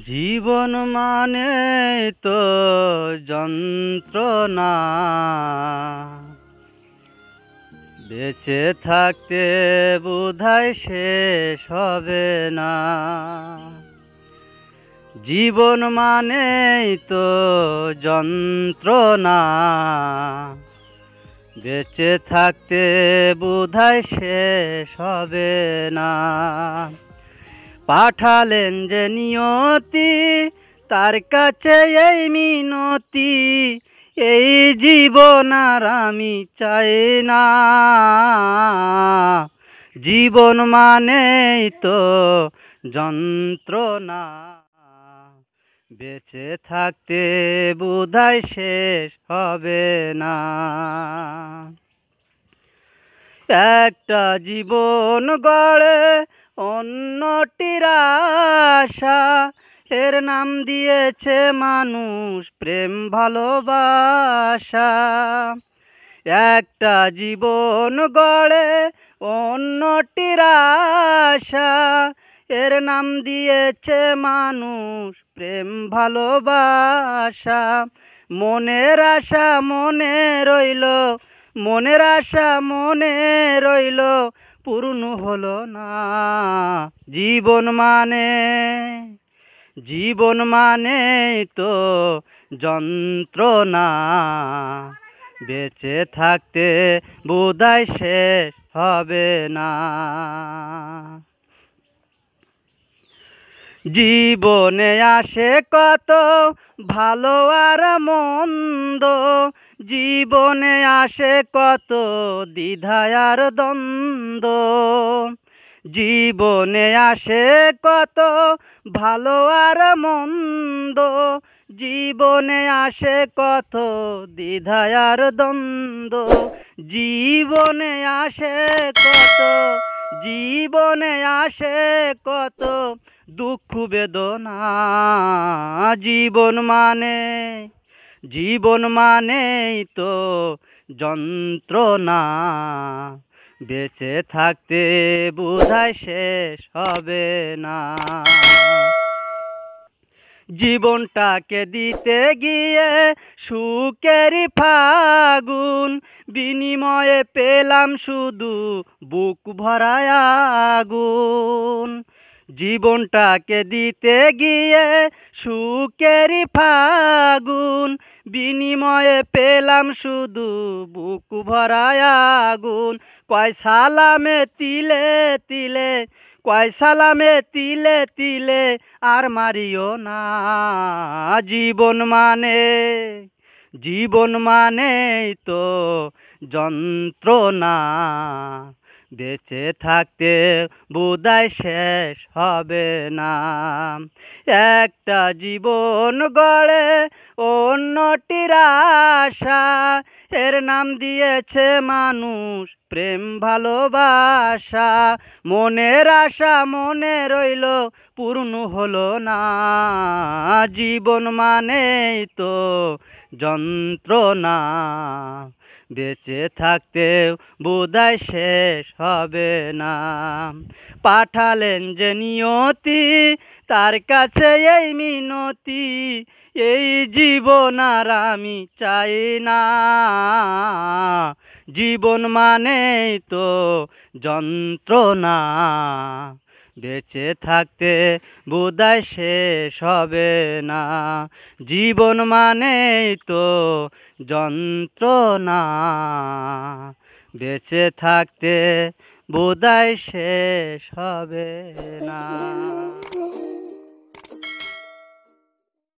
জীবন মানে তো যন্ত্রণা। বেঁচে থাকতে বোধহয় শেষ হবে না। জীবন মানেই তো যন্ত্রণা। বেঁচে থাকতে বোধহয় শেষ হবে না। পাঠালেন যে নিয়তি, তার কাছে এই মিনতি, এই জীবন আর আমি চাই না। জীবন মানেই তো যন্ত্রণা। বেঁচে থাকতে বোধহয় শেষ হবে না। একটা জীবন গড়ে অন্যটির আশা, এর নাম দিয়েছে মানুষ প্রেম ভালোবাসা। একটা জীবন গড়ে অন্যটির আশা, এর নাম দিয়েছে মানুষ প্রেম ভালোবাসা। মনের আশা মনে রইল মনের আশা মনে রইল, পূর্ণ হলো না। জীবন মানে জীবন মানে তো যন্ত্রণা। বেঁচে থাকতে বোধহয় শেষ হবে না। জীবনে আসে কত ভালো আর মন্দ। জীবনে আসে কত দ্বিধায় আর দ্বন্দ্ব। জীবনে আসে কত ভালো আর মন্দ। জীবনে আসে কত দ্বিধায় আর দ্বন্দ্ব। জীবনে আসে কত, জীবনে আসে কত দুঃখ, বেদনা, জীবন মানে জীবন মানেই তো যন্ত্রণা। বেঁচে থাকতে বোধহয় শেষ হবে না। জীবনটাকে দিতে গিয়ে সুখেরই ফাগুন, বিনিময়ে পেলাম শুধু বুক ভরায় আগুন। জীবনটাকে দিতে গিয়ে সুখেরই ফাগুন। বিনিময়ে পেলাম শুধু বুক ভরায় আগুন। কয় সালামে তিলে তিলে, কয় সালামে তিলে তিলে, আর মারিও না জীবন মানে। জীবন মানেই তো যন্ত্রণা। বেঁচে থাকতে বোধহয় শেষ হবে না। একটা জীবন গড়ে অন্যটির আশা, এর নাম দিয়েছে মানুষ প্রেম, ভালোবাসা। মনের আশা, মনে রইল, পূর্ণ হলো না। জীবন মানেই তো যন্ত্রণা। বেঁচে থাকতে বোধহয় শেষ হবে না। পাঠালেন যে নিয়তি, তার কাছে এই মিনতি, এই জীবন আর আমি চাই না। জীবন মানেই তো যন্ত্রণা। বেঁচে থাকতে বোধহয় শেষ হবে না। জীবন মানেই তো যন্ত্রণা। বেঁচে থাকতে বোধহয় শেষ হবে না।